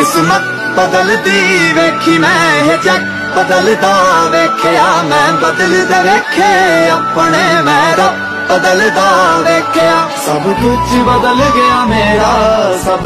किस्मत बदल दी, वेखी मैं जग। बदलदा वेख्या मैं बदलदा वेखे अपने मैं रब। बदलदा वेख्या। सब कुछ बदल गया मेरा, सब